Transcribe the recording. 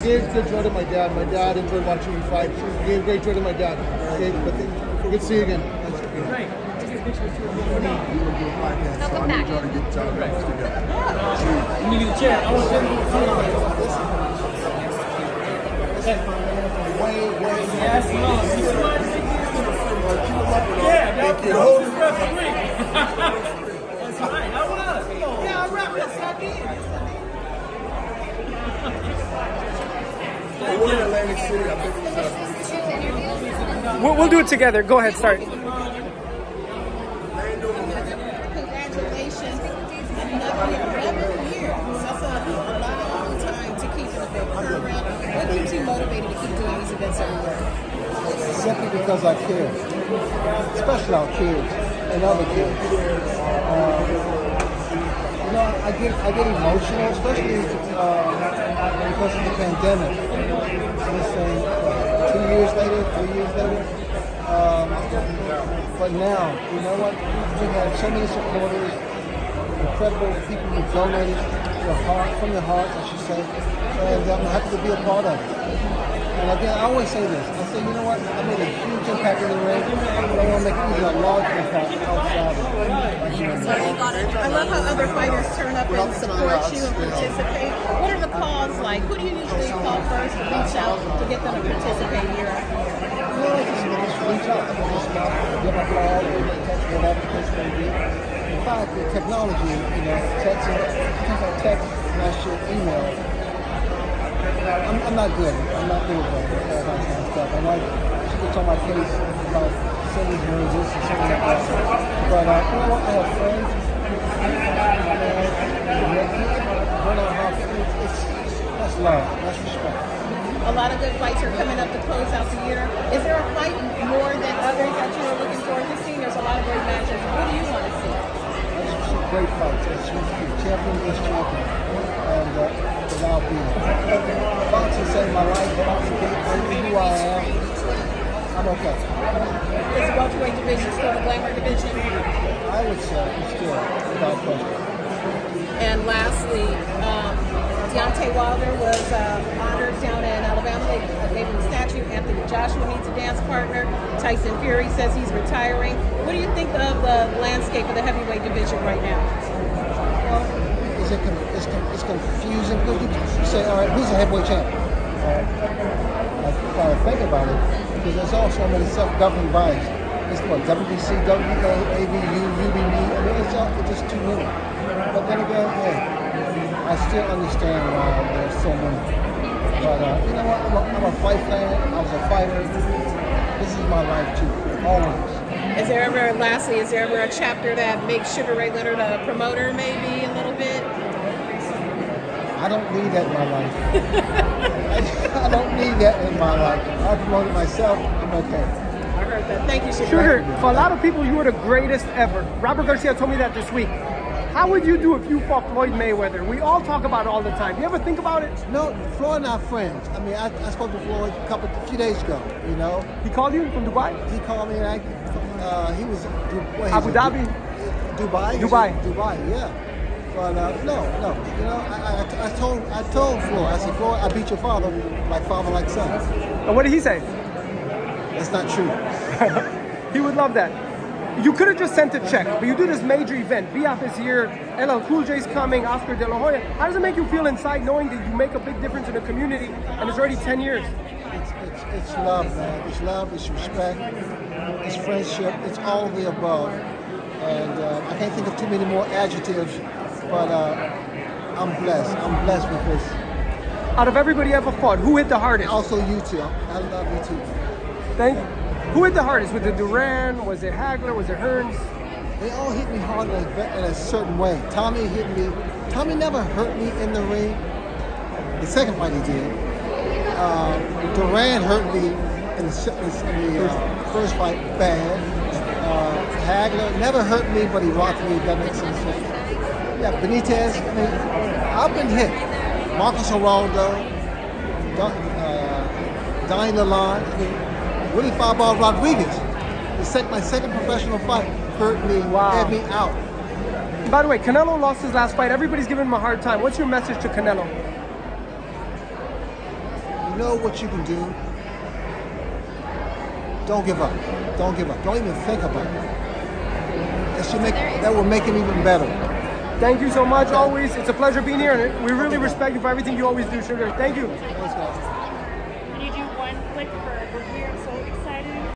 Gave good joy to my dad. My dad enjoyed watching me fight. Gave great joy to my dad. Gave, but good to see you again. Great. Welcome back. Let me get a chair. I want to Yes, no. Yeah, that was hold his breath for me. That's right. I was. Yeah, I rap. Yes, I did. We're in Atlantic City. I think it's uh, We'll, we'll do it together. Go ahead, start. Congratulations. Another year, 11 years. That's a, a long time to keep an event current. What keeps you motivated to keep doing these events every year? simply because I care, especially our kids and other kids. Um, you know, I get I get emotional, especially uh, because of the pandemic. Let's say uh, two years later, three years later. Um, but now, you know what? We have so many supporters, incredible people who donated their heart from their heart, I should say, and I'm happy to be a part of it. And again, I always say this. I say, you know what? I made a huge impact in the ring, but I want to make even a large impact outside of it. I love how other fighters turn up and support you and participate. What are the calls like? Who do you usually call first to reach out to get them to participate year after year? You just, just reach out just not give a call, give a text, whatever the case may be. In the technology, you know, texting, things like text, message, email, I'm, I'm not good. I'm not good with that, kind of stuff. I like, she gets on my case about sending her this and something like that. But, uh, you know what? I have friends. That's love. That's respect. A lot of good fights are coming up to close out the year. Is there a fight more than others that you are looking forward to seeing? There's a lot of great matches. What do you want to see? Great fights. It's champion against champion. And uh, without being. Boxing saved my life. Boxing made me who I am. I'm okay. Is the welterweight division still the glamour division? I would say it's still, without question. And lastly, um, Deontay Wilder was uh, honored Joshua needs a dance partner. Tyson Fury says he's retiring. What do you think of the landscape of the heavyweight division right now? Well, is it it's, it's confusing because you, say, all right, who's the heavyweight champion? Uh, I gotta think about it because there's also many self-governing bodies. It's what WBC, WBA, ABU, UBE. I mean, it's, all, it's just too many. But then again, hey, I still understand why there's so many. But uh, you know what? I'm a, I'm a fight fan. I was a fighter. This is my life too, always. Is there ever, lastly, is there ever a chapter that makes Sugar Ray Leonard a promoter, maybe a little bit? I don't need that in my life. I, I don't need that in my life. I promoted myself. I'm okay. I heard that. Thank you, Sugar. Sugar, for a lot of people, you were the greatest ever. Robert Garcia told me that this week. How would you do if you fought Floyd Mayweather? We all talk about it all the time. You ever think about it? No, Floyd and I are friends. I mean, I, I spoke to Floyd a couple, a few days ago. You know, He called you from Dubai? he called me and I, uh, he was what, Abu Dhabi? Dubai. Dubai. Dubai. Yeah. But uh, no, no. You know, I, I, I told I told Floyd. I said, Floyd, I beat your father like father like son. And what did he say? That's not true. He would love that. You could have just sent a check, but you do this major event. Biaf is here, LL Cool J is coming, Oscar De La Hoya. How does it make you feel inside knowing that you make a big difference in the community and it's already 10 years? It's, it's, it's love, man. It's love, it's respect, it's friendship, it's all of the above. And uh, I can't think of too many more adjectives, but uh, I'm blessed. I'm blessed with this. Out of everybody ever fought, who hit the hardest? Also, you too. I love you too. Thank Who hit the hardest? Was it Duran? Was it Hagler? Was it Hearns? They all hit me hard in a, in a certain way. Tommy hit me. Tommy never hurt me in the ring. The second fight he did. Uh, Duran hurt me in the, in the uh, first fight bad. Uh, Hagler never hurt me, but he rocked me. That makes sense. Yeah, Benitez. I mean, I've been hit. Marcos Geraldo, Don, uh, Lalonde. I mean, Willie Fireball Rodriguez. The sec- my second professional fight hurt me, Wow. had me out. By the way, Canelo lost his last fight. Everybody's giving him a hard time. What's your message to Canelo? You know what you can do, don't give up. Don't give up. Don't even think about it. That should make that will make it even better. Thank you so much. Always, it's a pleasure being here, and we really respect you for everything you always do, Sugar. Thank you. Thanks, guys. Can you do one click for we're here? I'm so excited.